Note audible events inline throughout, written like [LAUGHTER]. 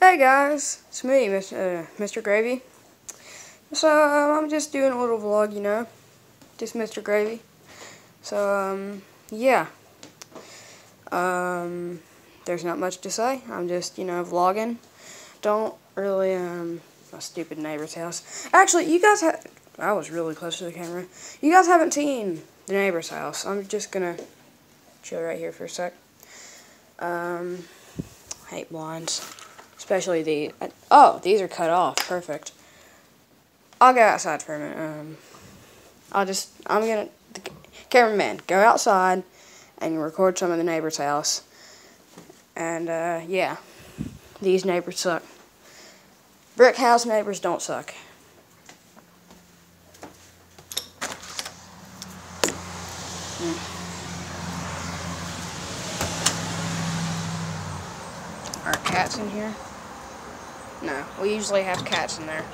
Hey guys, it's me, Mr. Uh, Mr. Gravy. So um, I'm just doing a little vlog, you know, just Mr. Gravy. So um, yeah, um, there's not much to say. I'm just you know vlogging. Don't really um, my stupid neighbor's house. Actually, you guys have. I was really close to the camera. You guys haven't seen the neighbor's house. I'm just gonna chill right here for a sec. Um, hate blinds. Especially the, uh, oh, these are cut off. Perfect. I'll go outside for a minute. Um, I'll just, I'm to, cameraman, go outside and record some of the neighbor's house. And, uh, yeah, these neighbors suck. Brick house neighbors don't suck. Mm. Cats in here? No, we usually have cats in there.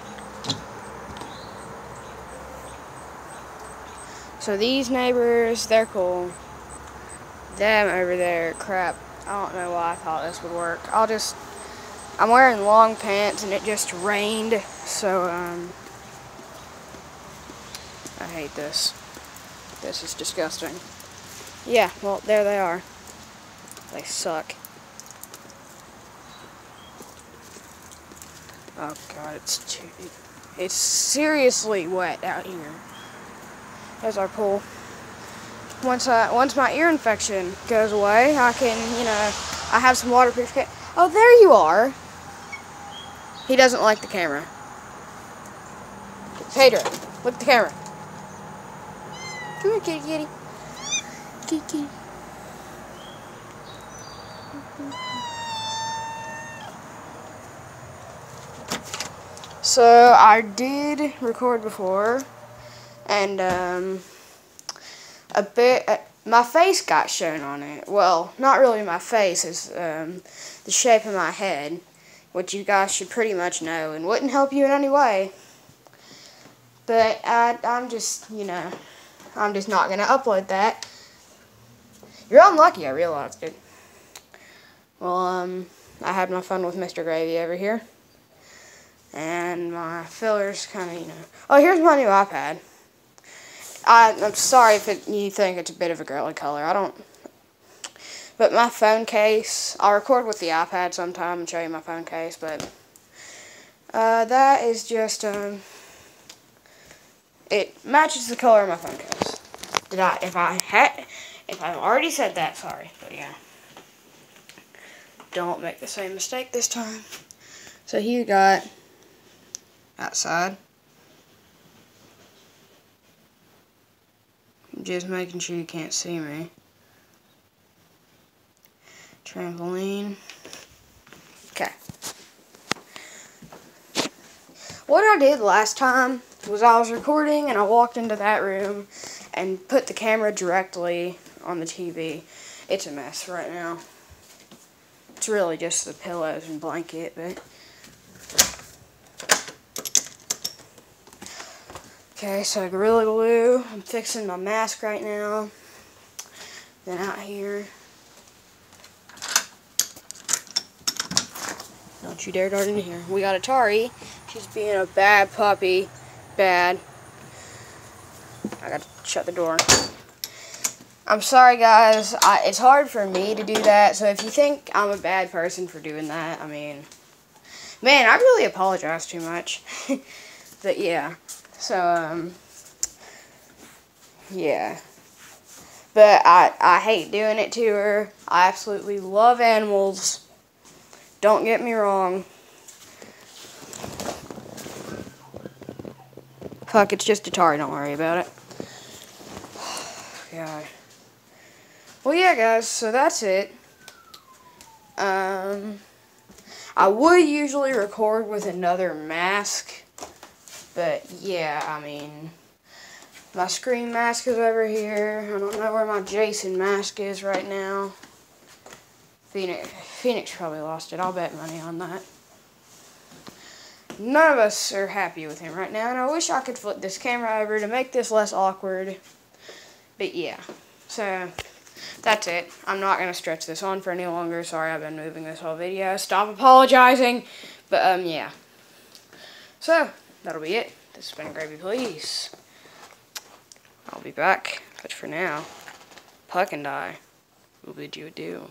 So these neighbors, they're cool. Them over there, crap. I don't know why I thought this would work. I'll just, I'm wearing long pants and it just rained, so, um, I hate this. This is disgusting. Yeah, well, there they are. They suck. Oh god, it's too, it's seriously wet out here. There's our pool. Once I, once my ear infection goes away, I can, you know, I have some waterproof. Oh, there you are. He doesn't like the camera. Pedro, look at the camera. Come here, kitty, kitty. Kitty, kitty. So I did record before, and um, a bit. Uh, my face got shown on it. Well, not really my face, it's um, the shape of my head, which you guys should pretty much know and wouldn't help you in any way. But I, I'm just, you know, I'm just not gonna upload that. You're unlucky, I realized it. Well, um, I had my fun with Mr. Gravy over here and my filler's kind of, you know. Oh, here's my new iPad. I, I'm sorry if it, you think it's a bit of a girly color. I don't. But my phone case, I'll record with the iPad sometime and show you my phone case, but uh, that is just, um, it matches the color of my phone case. Did I, if I had, if I've already said that, sorry, but yeah. Don't make the same mistake this time. So here you got outside. Just making sure you can't see me. Trampoline. Okay. What I did last time was I was recording and I walked into that room and put the camera directly on the TV. It's a mess right now. It's really just the pillows and blanket, but Okay, so Gorilla Glue. I'm fixing my mask right now. Then out here. Don't you dare dart in here. We got Atari. She's being a bad puppy. Bad. I gotta shut the door. I'm sorry, guys. I, it's hard for me to do that, so if you think I'm a bad person for doing that, I mean... Man, I really apologize too much. [LAUGHS] but yeah. So, um, yeah. But I, I hate doing it to her. I absolutely love animals. Don't get me wrong. Fuck, it's just Atari, don't worry about it. [SIGHS] God. Well, yeah, guys, so that's it. Um, I would usually record with another mask but yeah, I mean, my Scream mask is over here. I don't know where my Jason mask is right now. Phoenix, Phoenix probably lost it. I'll bet money on that. None of us are happy with him right now, and I wish I could flip this camera over to make this less awkward. But yeah, so that's it. I'm not going to stretch this on for any longer. Sorry I've been moving this whole video. Stop apologizing. But, um, yeah. So, that'll be it. This has been Gravy Please. I'll be back. But for now, Puck and I will bid you adieu.